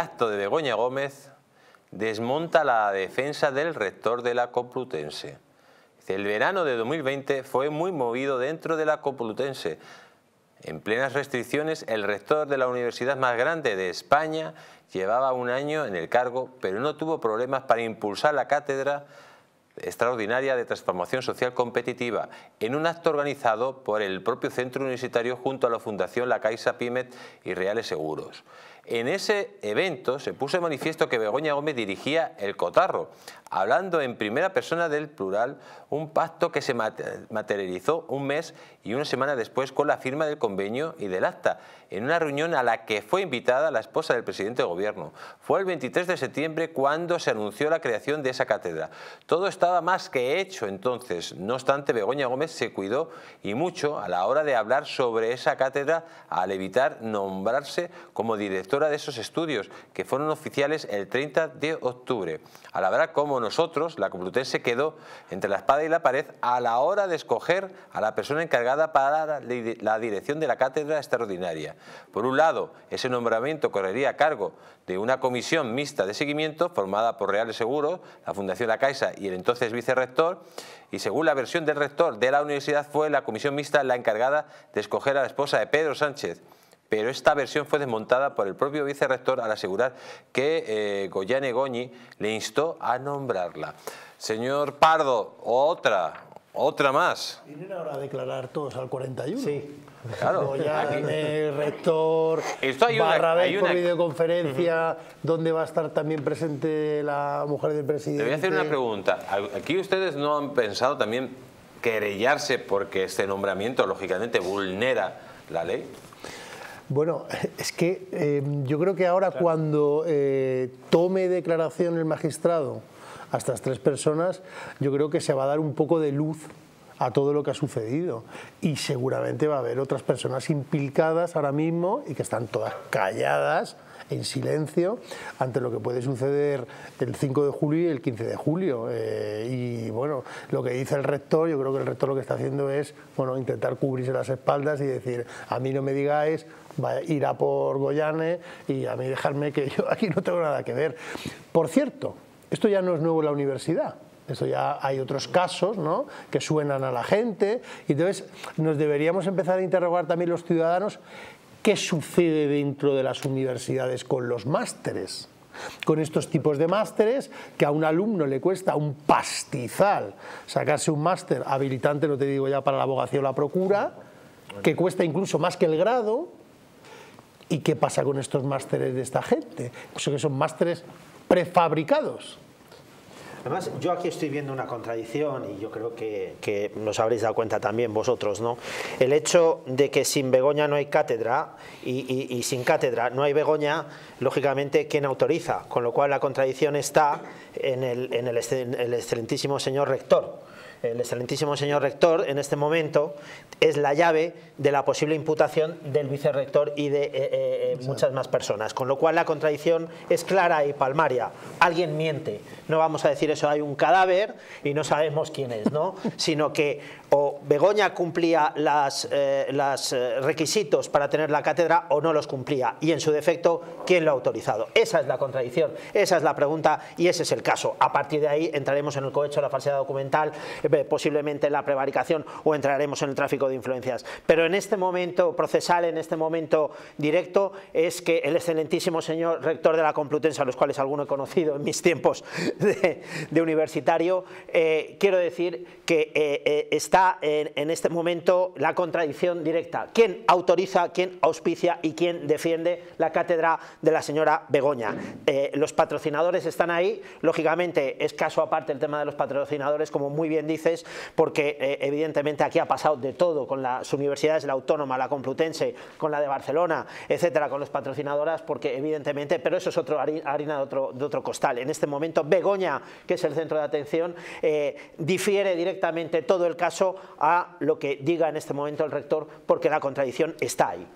acto de Begoña Gómez desmonta la defensa del rector de la Complutense. El verano de 2020 fue muy movido dentro de la Complutense. En plenas restricciones, el rector de la universidad más grande de España llevaba un año en el cargo, pero no tuvo problemas para impulsar la cátedra extraordinaria de transformación social competitiva en un acto organizado por el propio centro universitario junto a la Fundación La Caixa Pymet y Reales Seguros. En ese evento se puso de manifiesto que Begoña Gómez dirigía el cotarro, hablando en primera persona del plural, un pacto que se materializó un mes y una semana después con la firma del convenio y del acta, en una reunión a la que fue invitada la esposa del presidente de gobierno. Fue el 23 de septiembre cuando se anunció la creación de esa cátedra. Todo estaba más que hecho entonces, no obstante Begoña Gómez se cuidó y mucho a la hora de hablar sobre esa cátedra al evitar nombrarse como director de esos estudios, que fueron oficiales el 30 de octubre. A la verdad, como nosotros, la Complutense quedó entre la espada y la pared a la hora de escoger a la persona encargada para la dirección de la cátedra extraordinaria. Por un lado, ese nombramiento correría a cargo de una comisión mixta de seguimiento formada por Reales Seguros, la Fundación La Caixa y el entonces vicerrector, y según la versión del rector de la universidad fue la comisión mixta la encargada de escoger a la esposa de Pedro Sánchez, pero esta versión fue desmontada por el propio vicerrector al asegurar que eh, Goyane Goñi le instó a nombrarla. Señor Pardo, otra, otra más. Vienen ahora a declarar todos al 41. Sí. Claro, Goyane, rector, Esto hay barra hay por videoconferencia, donde va a estar también presente la mujer del presidente. Le voy a hacer una pregunta. Aquí ustedes no han pensado también querellarse porque este nombramiento, lógicamente, vulnera la ley. Bueno, es que em, yo creo que ahora cuando eh, tome declaración el magistrado a estas tres personas, yo creo que se va a dar un poco de luz a todo lo que ha sucedido. Y seguramente va a haber otras personas implicadas ahora mismo y que están todas calladas en silencio ante lo que puede suceder el 5 de julio y el 15 de julio. Eh, y bueno, lo que dice el rector, yo creo que el rector lo que está haciendo es bueno, intentar cubrirse las espaldas y decir, a mí no me digáis, irá por Goyane y a mí dejarme que yo aquí no tengo nada que ver. Por cierto, esto ya no es nuevo en la universidad. Esto ya hay otros casos ¿no? que suenan a la gente. Y entonces nos deberíamos empezar a interrogar también los ciudadanos ¿Qué sucede dentro de las universidades con los másteres? Con estos tipos de másteres que a un alumno le cuesta un pastizal sacarse un máster habilitante, no te digo ya para la abogacía o la procura, que cuesta incluso más que el grado. ¿Y qué pasa con estos másteres de esta gente? Pues que son másteres prefabricados. Además, yo aquí estoy viendo una contradicción y yo creo que, que, nos habréis dado cuenta también vosotros, ¿no? El hecho de que sin Begoña no hay cátedra y, sin cátedra no hay Begoña, lógicamente, ¿quién autoriza? Con lo cual la contradicción está en el, en el excelentísimo señor rector el excelentísimo señor rector en este momento es la llave de la posible imputación del vicerrector y de eh, eh, eh, muchas más personas. Con lo cual la contradicción es clara y palmaria. Alguien miente. No vamos a decir eso, hay un cadáver y no sabemos quién es, ¿no? sino que o Begoña cumplía los las requisitos para tener la cátedra o no los cumplía. Y en su defecto, ¿quién lo ha autorizado? Esa es la contradicción, esa es la pregunta y ese es el caso. A partir de ahí entraremos en el cohecho de la falsedad documental, posiblemente en la prevaricación o entraremos en el tráfico de influencias. Pero en este momento procesal, en este momento directo, es que el excelentísimo señor rector de la Complutense, a los cuales alguno he conocido en mis tiempos de, universitario, eh, quiero decir que eh, eh, está en, en, este momento la contradicción directa. ¿Quién autoriza, quién auspicia y quién defiende la cátedra de la señora Begoña? los patrocinadores están ahí, lógicamente es caso aparte el tema de los patrocinadores, como muy bien dice porque eh, evidentemente aquí ha pasado de todo con las universidades, la Autónoma, la Complutense, con la de Barcelona, etcétera, con los patrocinadoras, porque evidentemente, pero eso es otro harina de otro, costal. En este momento, Begoña, que es el centro de atención, eh, difiere directamente todo el caso a lo que diga en este momento el rector, porque la contradicción está ahí.